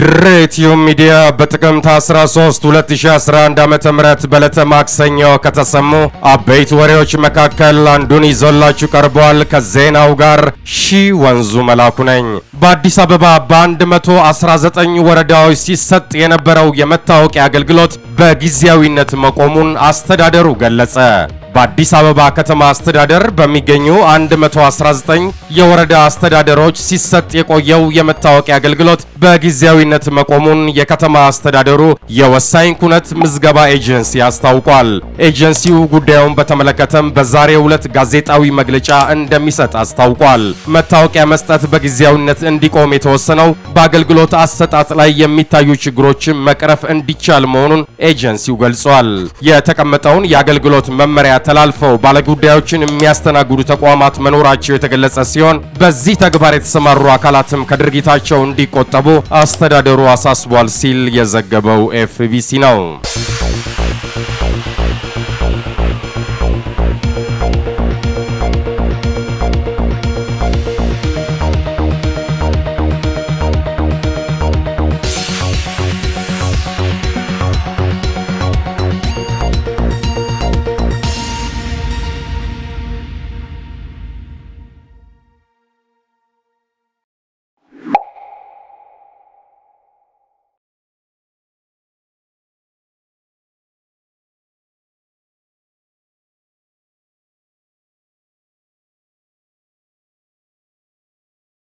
ድሬቲዩ ሚዲያ በጥቅምት 13 2011 ዓ.ም በዕለተ ማክሰኞ ከተሰሙ አበይት ወሬዎች መካከል አንዱን ይዞላችሁ ቀርቧል። ከዜናው ጋር ሺ ወንዙ መላኩ ነኝ። በአዲስ አበባ በ119 ወረዳዎች ሲሰጥ የነበረው የመታወቂያ አገልግሎት በጊዜያዊነት መቆሙን አስተዳደሩ ገለጸ። በአዲስ አበባ ከተማ አስተዳደር በሚገኙ 119 የወረዳ አስተዳደሮች ሲሰጥ የቆየው የመታወቂያ አገልግሎት በጊዜያዊነት መቆሙን የከተማ አስተዳደሩ የወሳኝ ኩነት ምዝገባ ኤጀንሲ አስታውቋል። ኤጀንሲው ጉዳዩን በተመለከተም በዛሬው ዕለት ጋዜጣዊ መግለጫ እንደሚሰጥ አስታውቋል። መታወቂያ መስጠት በጊዜያዊነት እንዲቆም የተወሰነው በአገልግሎት አሰጣጥ ላይ የሚታዩ ችግሮችን መቅረፍ እንዲቻል መሆኑን ኤጀንሲው ገልጿል። የተቀመጠውን የአገልግሎት መመሪያ ተላልፈው ባለጉዳዮችን የሚያስተናግዱ ተቋማት መኖራቸው የተገለጸ ሲሆን በዚህ ተግባር የተሰማሩ አካላትም ከድርጊታቸው እንዲቆጠቡ አስተዳደሩ አሳስቧል ሲል የዘገበው ኤፍቢሲ ነው።